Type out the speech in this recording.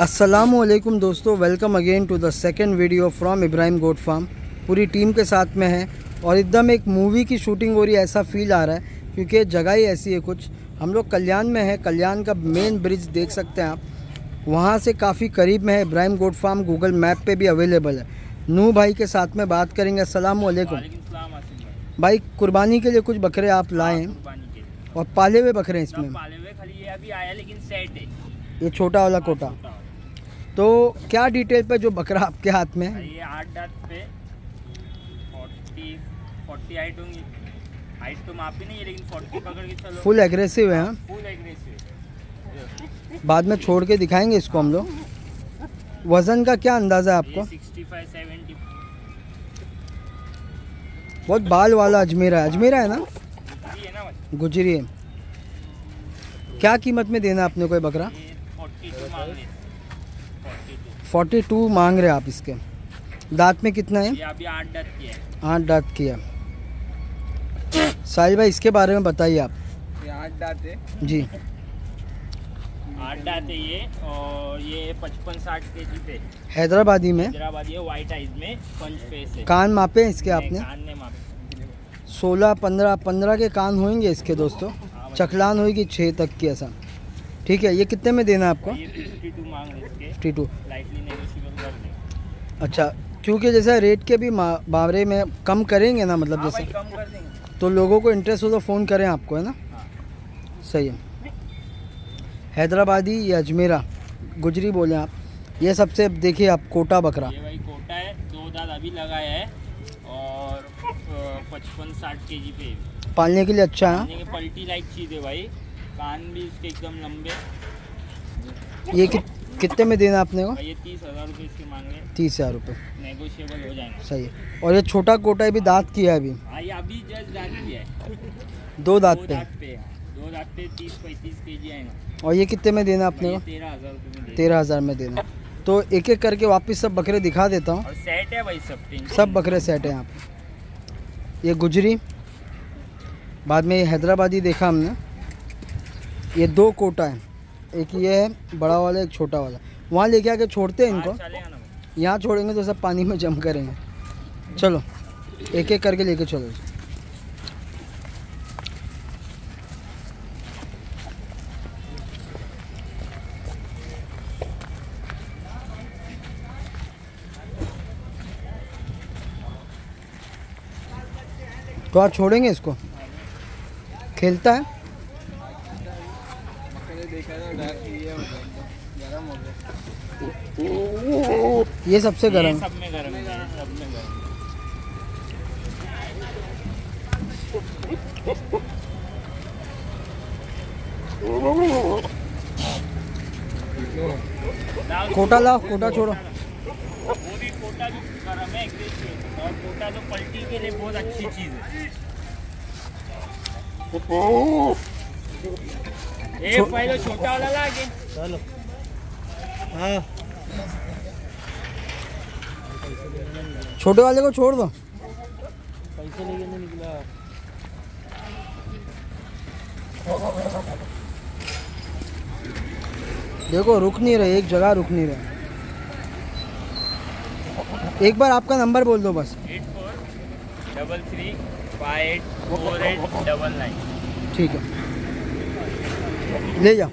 असलकुम दोस्तों welcome again to the second video from Ibrahim goat farm पूरी team के साथ में है और एकदम एक मूवी की शूटिंग हो रही है ऐसा फील आ रहा है क्योंकि जगह ही ऐसी है कुछ। हम लोग कल्याण में है कल्याण का मेन ब्रिज देख सकते हैं आप। वहाँ से काफ़ी करीब में है Ibrahim goat farm Google map पे भी अवेलेबल है। नू भाई के साथ में बात करेंगे। असलकुम भाई कुर्बानी के लिए कुछ बकरे आप लाए और पाले हुए बकरे हैं इसमें? ये छोटा वाला कोटा। तो क्या डिटेल पे जो बकरा आपके हाथ में? है ये आठ दांत पे। फोर्टी फोर्टी हाइट होंगी हाइट तो मापी नहीं है लेकिन फोर्टी पकड़ के चलो। फुल एग्रेसिव है हाँ? फुल एग्रेसिव बाद में छोड़ के दिखाएँगे इसको हम लोग। वज़न का क्या अंदाज़ा है आपको? सिक्सटी फाइव सेवेंटी बहुत बाल वाला अजमेरा है। अजमेरा है ना? है गुजरी है। क्या कीमत में देना है आपने कोई बकरा? फोर्टी टू मांग रहे हैं आप इसके। दांत में कितना है? अभी आठ दांत की है। आठ दांत की है। साहिल भाई इसके बारे में बताइए आप। आठ दांत है। जी। आठ दांत है ये और ये पचपन साठ के जी पे। हैदराबादी में? हैदराबाद ये व्हाइट आइज़ में पंच फेस है। कान मापे हैं इसके आपने? कान ने मापे। सोलह पंद्रह पंद्रह के कान होंगे इसके दोस्तों। हाँ भाई। चखलान होगी छः तक की ऐसा। ठीक है ये कितने में देना है आपको? फिफ्टी टू मांग इसके। फिफ्टी टू लाइटली नेगोशिएबल कर देंगे अच्छा क्योंकि जैसे रेट के भी बावरे में कम करेंगे ना मतलब हाँ जैसे कम कर देंगे। तो लोगों को इंटरेस्ट हो तो फ़ोन करें आपको है ना? हाँ। सही है। हैदराबादी या अजमेरा गुजरी बोले आप। ये सबसे देखिए आप कोटा बकरा। ये भाई कोटा है दो दांत अभी लगाया है और पचपन साठ के जी पे। पालने के लिए अच्छा है खाने पलटी लाइक चीज़ है भाई। कान भी इसके एकदम लंबे। ये कि, कितने में देना आपने को ये तीस हज़ार रुपये इसके मांग रहे तीस हज़ार रुपये। नेगोशिएबल हो जाएँगे। सही है। और ये छोटा कोटा ये भी दांत किया है अभी? हाँ अभी जस्ट दांत किया है। दो दांत पे। है। दो दांत पे तीस पैंतीस के जी आएगा और ये कितने में देना आपने को तेरह हज़ार में तेरह हज़ार में देना। तो एक एक करके वापस सब बकरे दिखा देता हूँ। सेट है भाई सब सब बकरे सेट हैं यहाँ पे। ये गुजरी। बाद में ये हैदराबादी देखा हमने। ये दो कोटा है। एक ये है, बड़ा वाला, एक छोटा वाला। वहाँ लेके आके छोड़ते हैं इनको। यहाँ छोड़ेंगे तो सब पानी में जम करेंगे। चलो एक एक करके लेके चलो। तो आप छोड़ेंगे इसको। खेलता है। ये सबसे गर्म। सब में गर्म सब में गर्म कोटा लाओ कोटा छोड़ो। वो भी कोटा जो गर्म है और कोटा जो पलटी के लिए बहुत अच्छी चीज़ है। हाँ। छोटे वाले को छोड़ दो। पैसे लेके नहीं निकला। देखो रुक नहीं रहे एक जगह रुक नहीं रहे। एक बार आपका नंबर बोल दो बस। Eight four double three five eight four eight double nine. ठीक है। 你也有